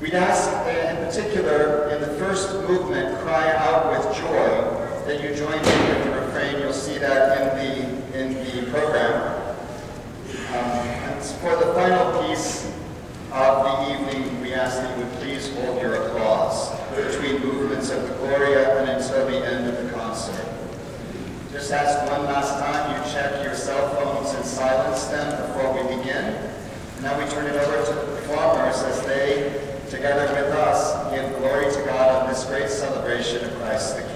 We'd ask, uh, in particular, in the first movement, Cry Out with Joy, that you join in with the refrain. You'll see that in the, in the program. Um, for the final piece of the evening, we ask that you would please hold your applause between movements of the Gloria and until the end of the concert. Just ask one last time you check your cell phones and silence them before we begin. Now we turn it over to the performers as they together with us, give glory to God on this great celebration of Christ the King.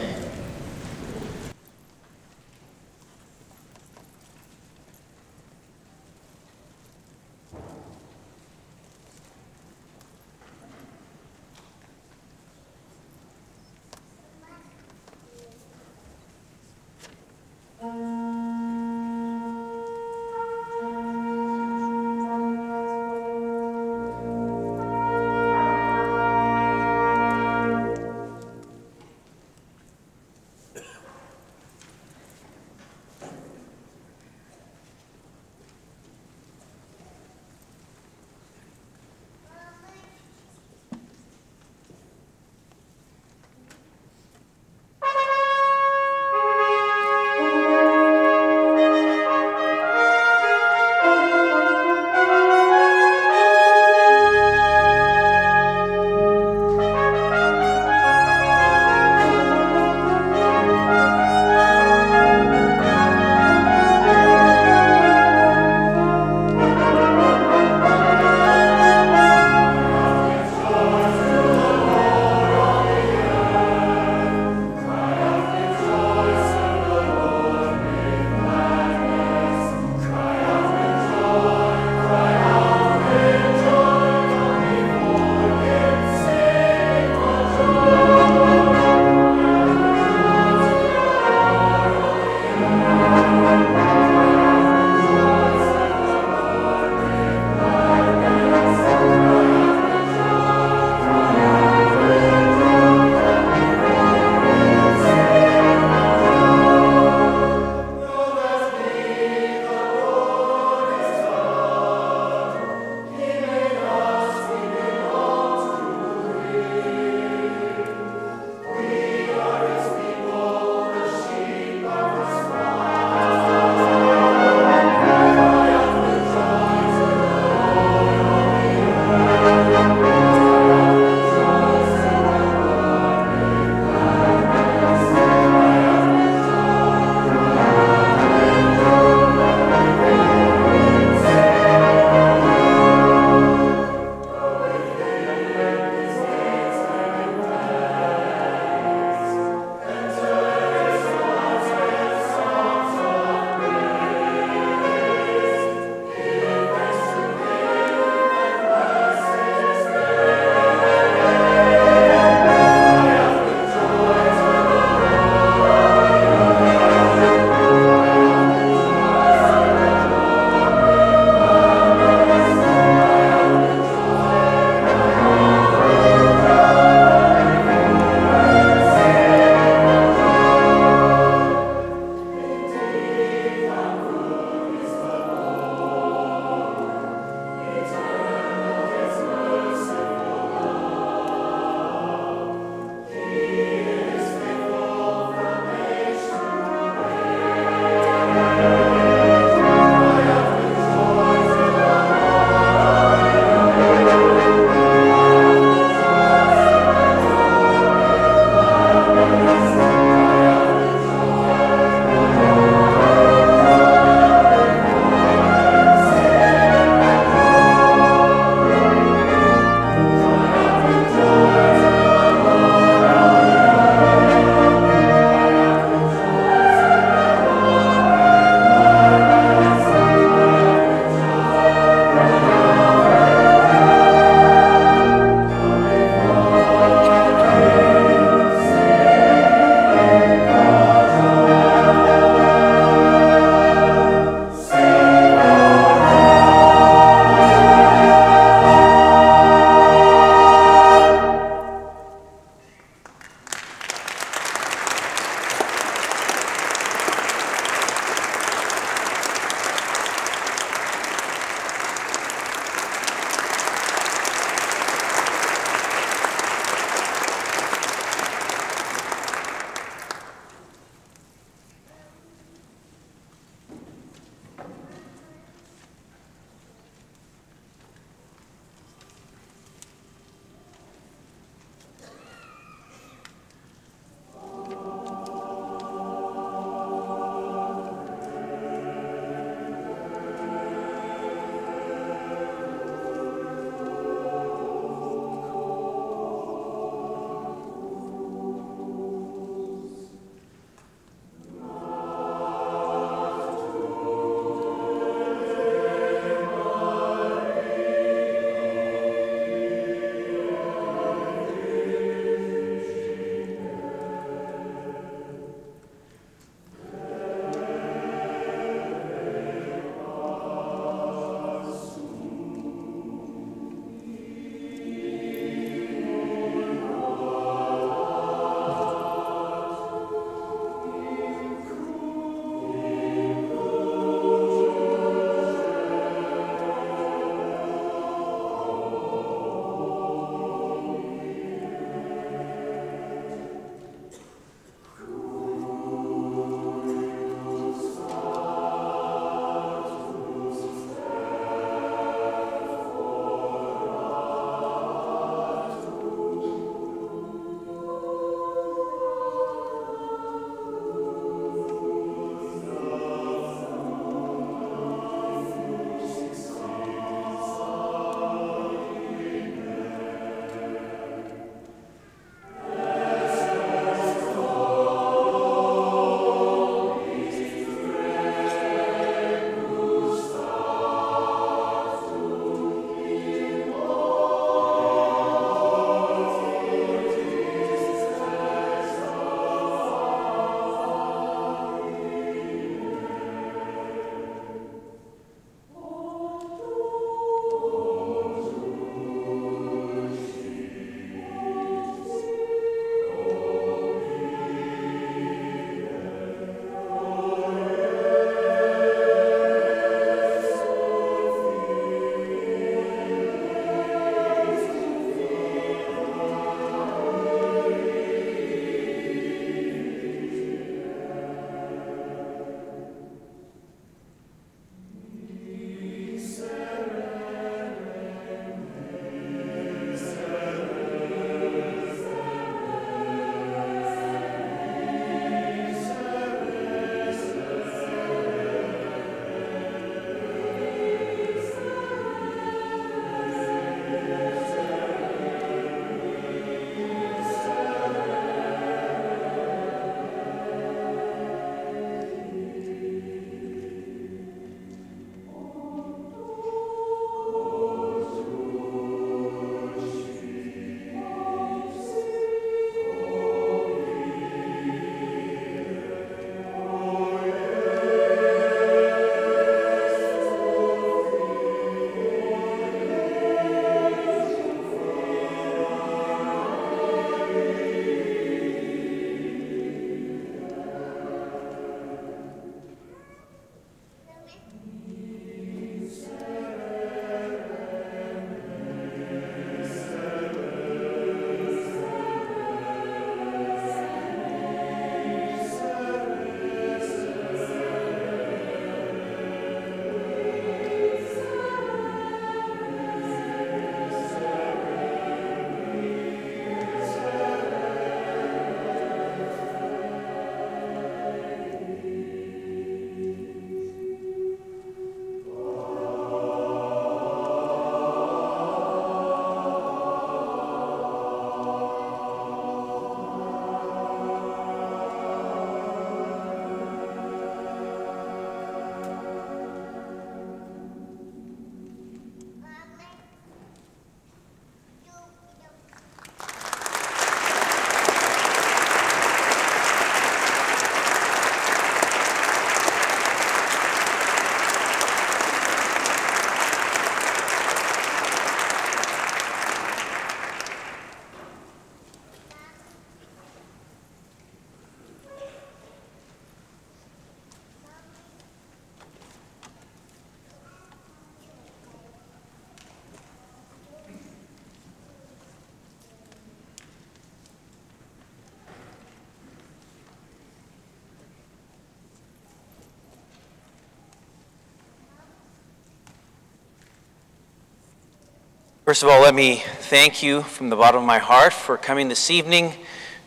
First of all, let me thank you from the bottom of my heart for coming this evening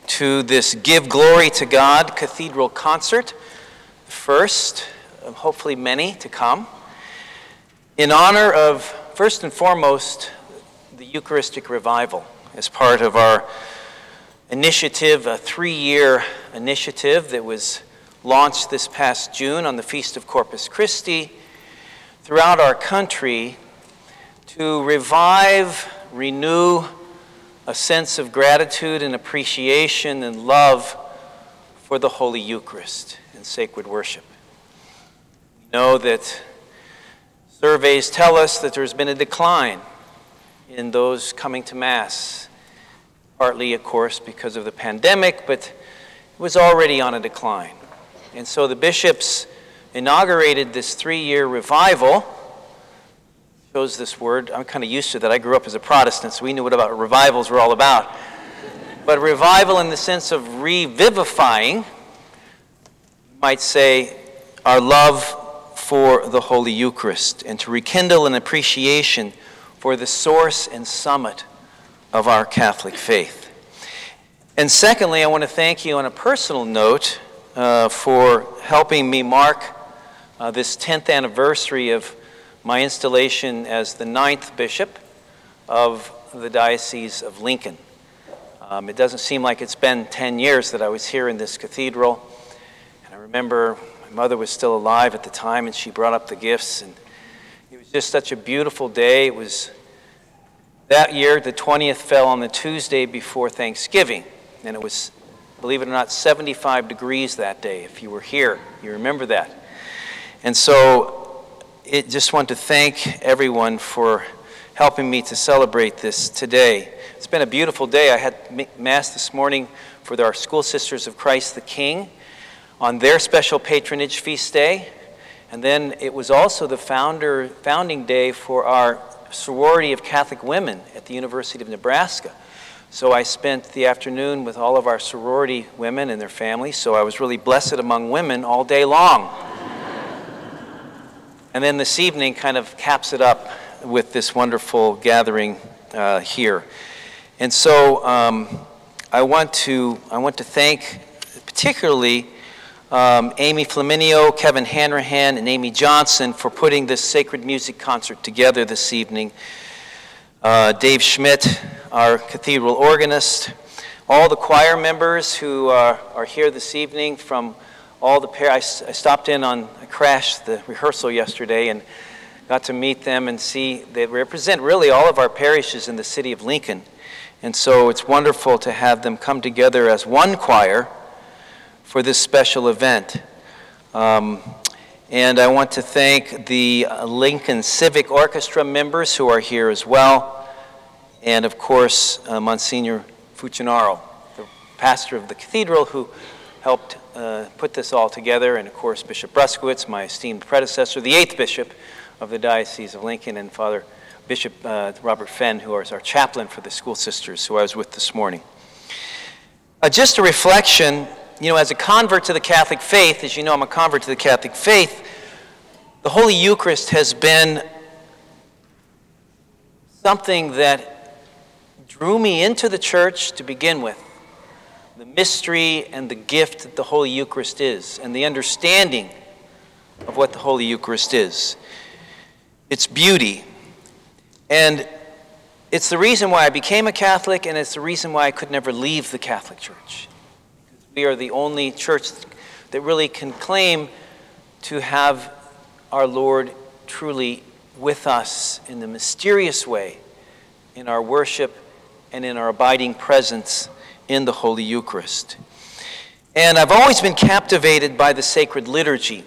to this Give Glory to God Cathedral concert. First, hopefully many to come, in honor of, first and foremost, the Eucharistic revival as part of our initiative, a three year initiative that was launched this past June on the Feast of Corpus Christi throughout our country to revive, renew a sense of gratitude and appreciation and love for the Holy Eucharist and sacred worship. We know that surveys tell us that there's been a decline in those coming to Mass, partly, of course, because of the pandemic, but it was already on a decline. And so the bishops inaugurated this three year revival. Chose this word. I'm kind of used to that. I grew up as a Protestant, so we knew what about revivals were all about. But revival in the sense of revivifying, you might say, our love for the Holy Eucharist and to rekindle an appreciation for the source and summit of our Catholic faith. And secondly, I want to thank you on a personal note uh, for helping me mark uh, this 10th anniversary of my installation as the ninth bishop of the Diocese of Lincoln. Um, it doesn't seem like it's been 10 years that I was here in this cathedral. And I remember my mother was still alive at the time, and she brought up the gifts, and it was just such a beautiful day. It was that year, the 20th fell on the Tuesday before Thanksgiving, and it was, believe it or not, 75 degrees that day. If you were here, you remember that. And so, it just want to thank everyone for helping me to celebrate this today. It's been a beautiful day. I had Mass this morning for our School Sisters of Christ the King on their special patronage feast day. And then it was also the founder, founding day for our sorority of Catholic women at the University of Nebraska. So I spent the afternoon with all of our sorority women and their families, so I was really blessed among women all day long. And then this evening kind of caps it up with this wonderful gathering uh, here. And so um, I, want to, I want to thank particularly um, Amy Flamminio, Kevin Hanrahan, and Amy Johnson for putting this sacred music concert together this evening. Uh, Dave Schmidt, our cathedral organist, all the choir members who are, are here this evening from all the par- I, I stopped in on, I crashed the rehearsal yesterday and got to meet them and see they represent really all of our parishes in the city of Lincoln. And so it's wonderful to have them come together as one choir for this special event. Um, and I want to thank the Lincoln Civic Orchestra members who are here as well, and of course, uh, Monsignor Fucinaro, the pastor of the cathedral, who helped uh, put this all together, and of course, Bishop Bruskewitz, my esteemed predecessor, the eighth bishop of the Diocese of Lincoln, and Father Bishop uh, Robert Finn, who is our chaplain for the school sisters, who I was with this morning. Uh, just a reflection you know, as a convert to the Catholic faith, as you know, I'm a convert to the Catholic faith, the Holy Eucharist has been something that drew me into the church to begin with. The mystery and the gift that the Holy Eucharist is, and the understanding of what the Holy Eucharist is. Its beauty. And it's the reason why I became a Catholic, and it's the reason why I could never leave the Catholic Church. We are the only church that really can claim to have our Lord truly with us in the mysterious way in our worship and in our abiding presence in the Holy Eucharist. And I've always been captivated by the sacred liturgy.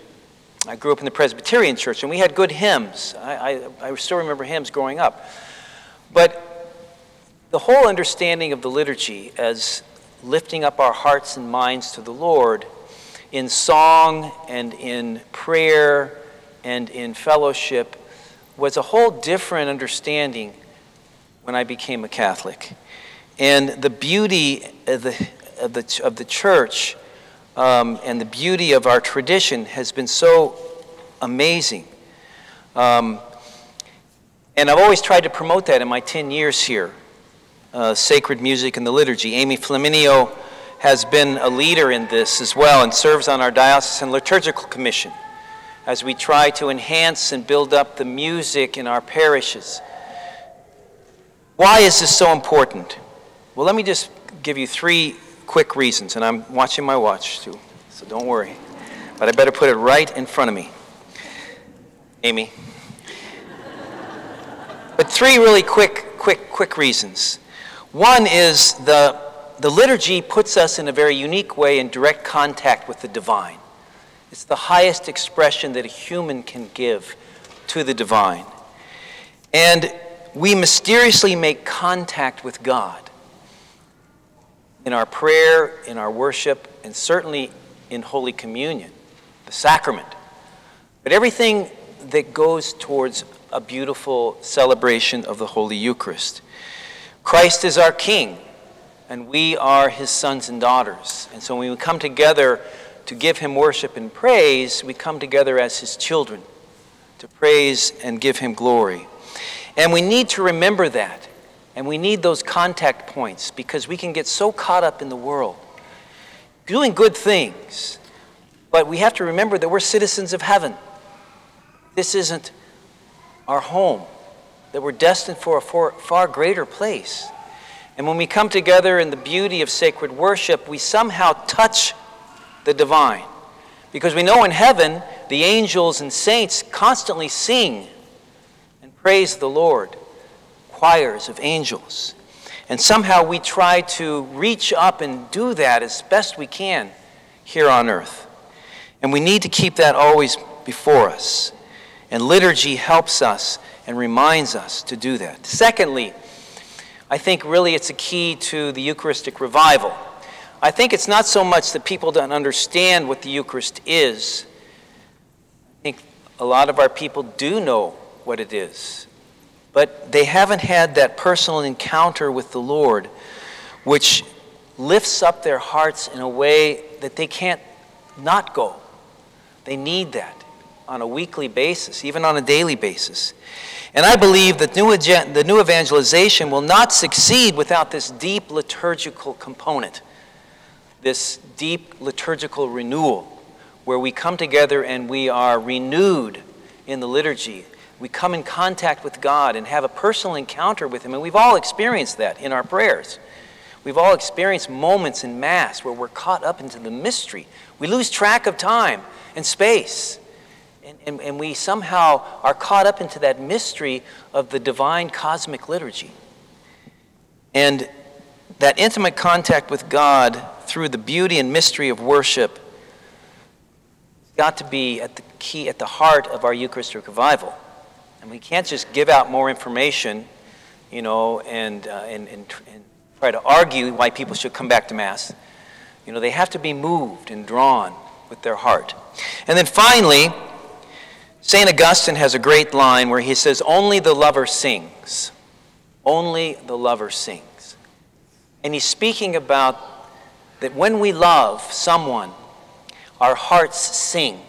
I grew up in the Presbyterian church, and we had good hymns. I, I, I still remember hymns growing up. But the whole understanding of the liturgy as lifting up our hearts and minds to the Lord in song and in prayer and in fellowship was a whole different understanding when I became a Catholic. And the beauty of the, of the, of the church um, and the beauty of our tradition has been so amazing. Um, And I've always tried to promote that in my 10 years here uh, sacred music and the liturgy. Amy Flamminio has been a leader in this as well and serves on our Diocesan Liturgical Commission as we try to enhance and build up the music in our parishes. Why is this so important? Well, let me just give you three quick reasons, and I'm watching my watch too, so don't worry. But I better put it right in front of me. Amy. but three really quick, quick, quick reasons. One is the, the liturgy puts us in a very unique way in direct contact with the divine. It's the highest expression that a human can give to the divine. And we mysteriously make contact with God in our prayer, in our worship, and certainly in Holy Communion, the sacrament. But everything that goes towards a beautiful celebration of the Holy Eucharist. Christ is our King, and we are his sons and daughters. And so when we come together to give him worship and praise, we come together as his children to praise and give him glory. And we need to remember that. And we need those contact points because we can get so caught up in the world doing good things. But we have to remember that we're citizens of heaven. This isn't our home that we're destined for a far, far greater place. And when we come together in the beauty of sacred worship, we somehow touch the divine. Because we know in heaven, the angels and saints constantly sing and praise the Lord, choirs of angels. And somehow we try to reach up and do that as best we can here on earth. And we need to keep that always before us. And liturgy helps us and reminds us to do that. Secondly, I think really it's a key to the Eucharistic revival. I think it's not so much that people don't understand what the Eucharist is. I think a lot of our people do know what it is, but they haven't had that personal encounter with the Lord, which lifts up their hearts in a way that they can't not go. They need that on a weekly basis, even on a daily basis. And I believe that new, the new evangelization will not succeed without this deep liturgical component, this deep liturgical renewal, where we come together and we are renewed in the liturgy. We come in contact with God and have a personal encounter with Him. And we've all experienced that in our prayers. We've all experienced moments in Mass where we're caught up into the mystery. We lose track of time and space. And, and, and, we somehow are caught up into that mystery of the divine cosmic liturgy. And that intimate contact with God through the beauty and mystery of worship has got to be at the key, at the heart of our Eucharistic revival. And we can't just give out more information, you know, and, uh, and, and, and try to argue why people should come back to Mass. You know, they have to be moved and drawn with their heart. And then finally, St. Augustine has a great line where he says, Only the lover sings. Only the lover sings. And he's speaking about that when we love someone, our hearts sing.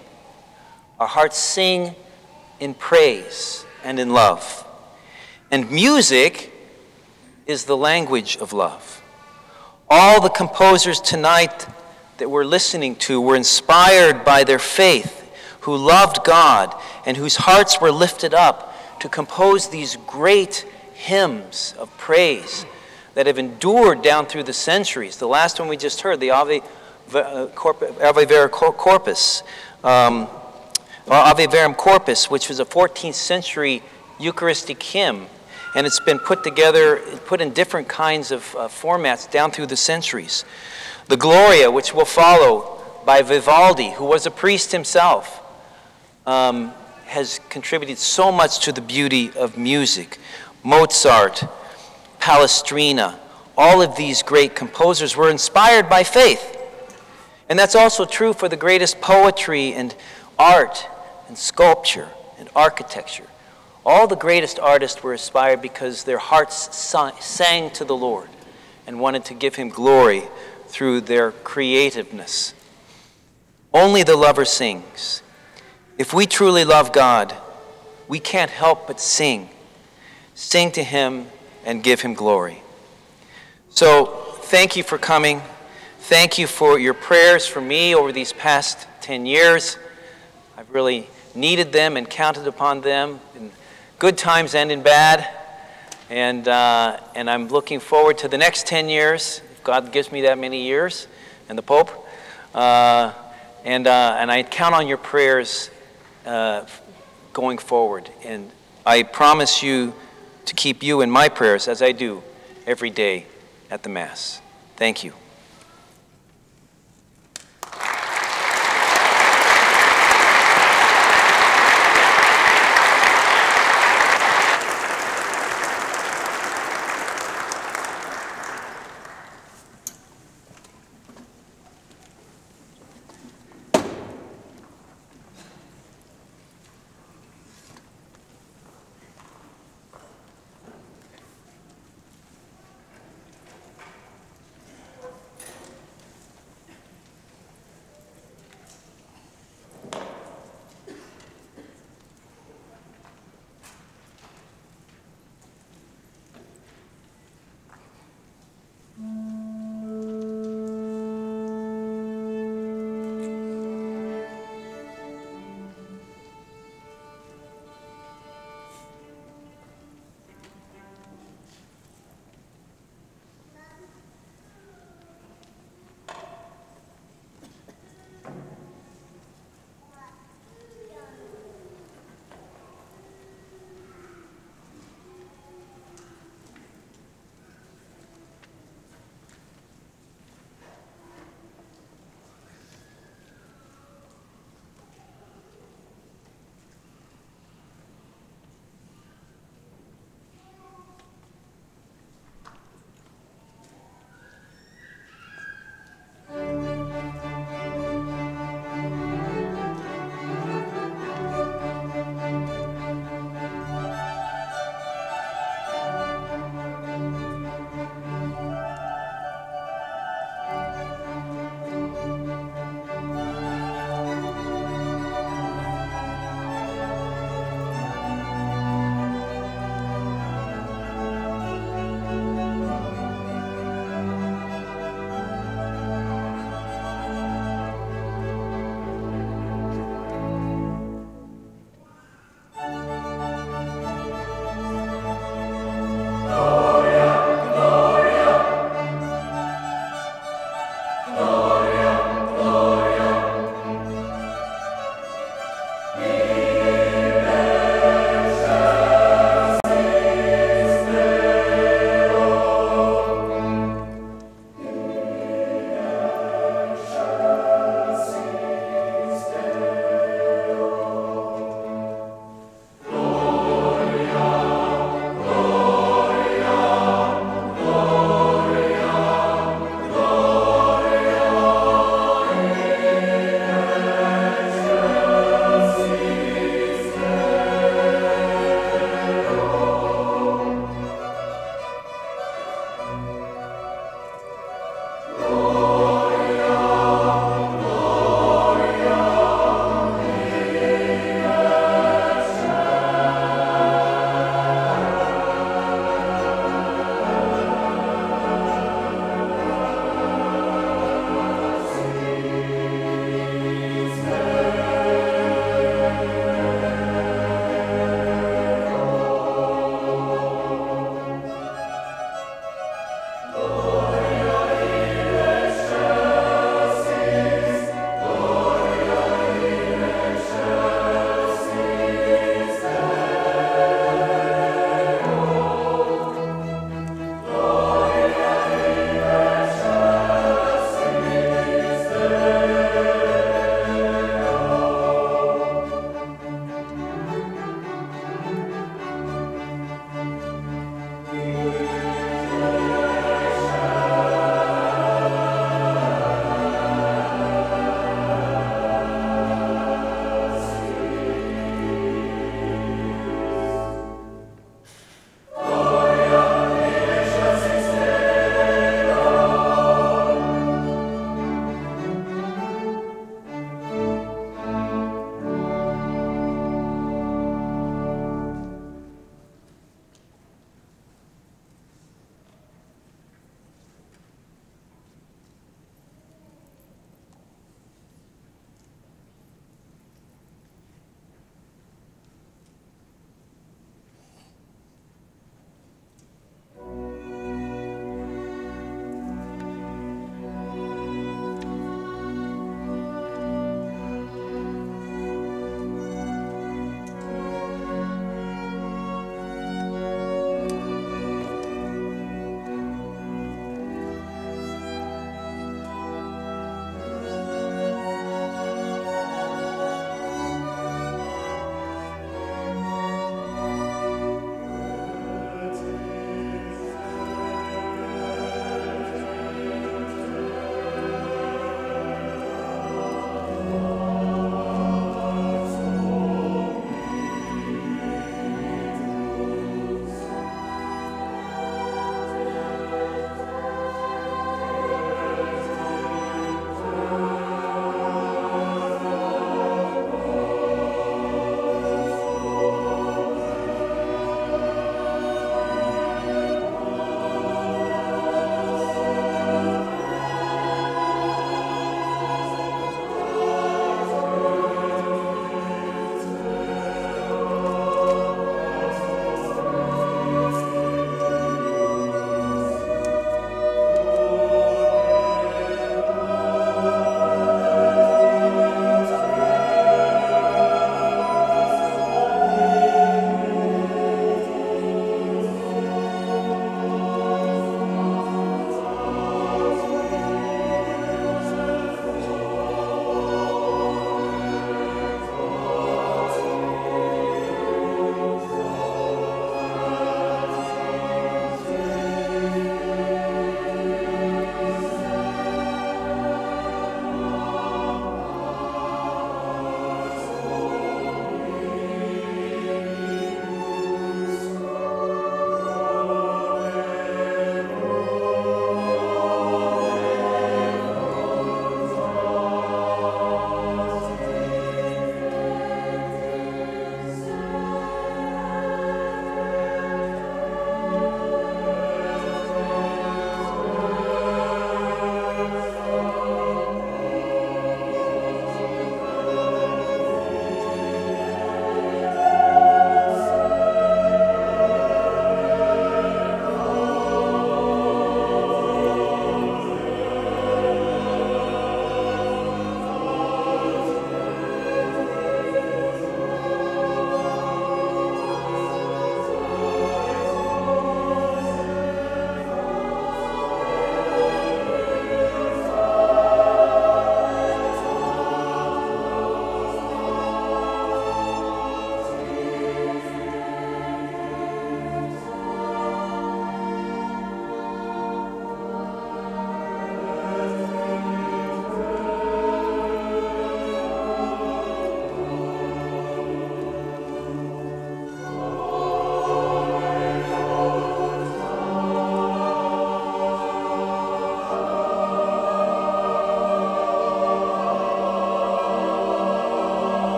Our hearts sing in praise and in love. And music is the language of love. All the composers tonight that we're listening to were inspired by their faith who loved God and whose hearts were lifted up to compose these great hymns of praise that have endured down through the centuries. The last one we just heard, the Ave, uh, Ave Vera Corpus, um, Ave Verum Corpus, which was a 14th century Eucharistic hymn. And it's been put together, put in different kinds of uh, formats down through the centuries. The Gloria, which will follow by Vivaldi, who was a priest himself um, has contributed so much to the beauty of music. Mozart, Palestrina, all of these great composers were inspired by faith. And that's also true for the greatest poetry and art and sculpture and architecture. All the greatest artists were inspired because their hearts sang to the Lord and wanted to give him glory through their creativeness. Only the lover sings. If we truly love God, we can't help but sing. sing to Him, and give Him glory. So, thank you for coming. Thank you for your prayers for me over these past 10 years. I've really needed them and counted upon them in good times and in bad. And, uh, and I'm looking forward to the next 10 years, if God gives me that many years, and the Pope. Uh, and, uh, and I count on your prayers uh, going forward. And I promise you to keep you in my prayers as I do every day at the Mass. Thank you.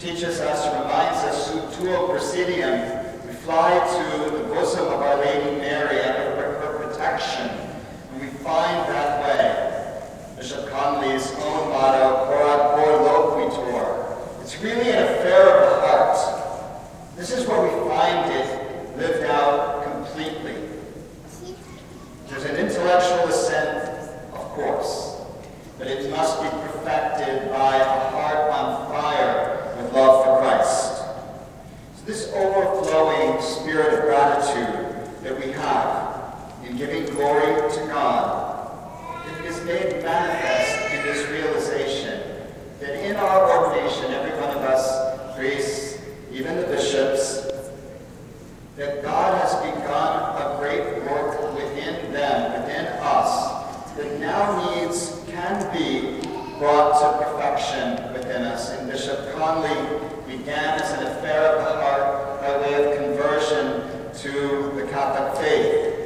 Teaches us, reminds us, sub tuo praesidium, we fly to the bosom of Our Lady Mary under her protection, and we find that way. Bishop Conley's own motto, Cor ad cor loquitur. It's really an affair of the heart. This is where we find it lived out completely. There's an intellectual ascent, of course but it must be perfected by a heart on fire with love for Christ. So this overflowing spirit of gratitude that we have in giving glory to God, it is made manifest in this realization that in our ordination, every one of us, priests, even the bishops, that God has begun a great work within them, within us, that now needs can be brought to perfection within us. And Bishop Conley began as an affair of the heart by way of conversion to the Catholic faith,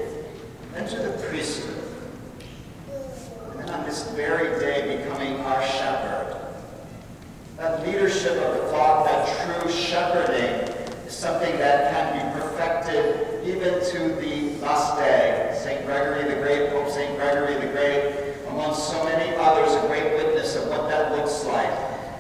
then to the priesthood, and then on this very day becoming our shepherd. That leadership of the flock, that true shepherding, is something that can be perfected even to the last day. St. Gregory the Great, Pope St. Gregory the Great, among so many others, a great witness of what that looks like.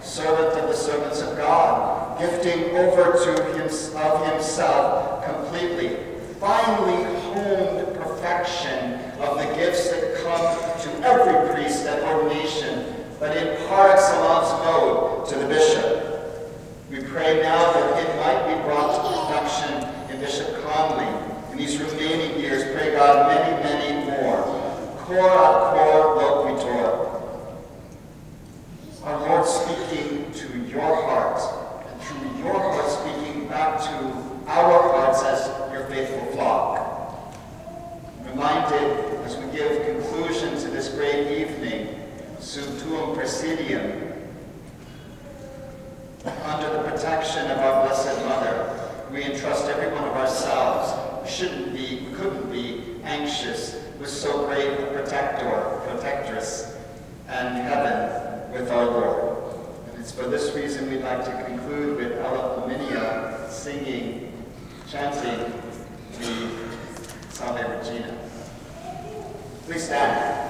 Servant of the servants of God, gifting over to him, of himself completely, finally honed perfection of the gifts that come to every priest at ordination, but in par excellence mode to the bishop. We pray now that it might be brought to perfection in Bishop Conley. In these remaining years, pray God many, many more. Cor ad cor loquitur. Our Lord speaking to your heart, and through your heart speaking back to our hearts as your faithful flock. Reminded as we give conclusion to this great evening, sub tuum praesidium, under the protection of our Blessed Mother, we entrust every one of ourselves who shouldn't be, we couldn't be anxious with so great a protector, protectress, and heaven with our Lord. And it's for this reason we'd like to conclude with Ella Flamminio singing, chanting the Salve Regina. Please stand.